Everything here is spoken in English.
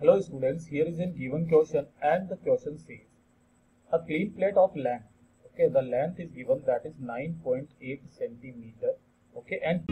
Hello students, here is a given question and the question says a clean plate of length. Okay, the length is given that is 9.8 centimeter. Okay, and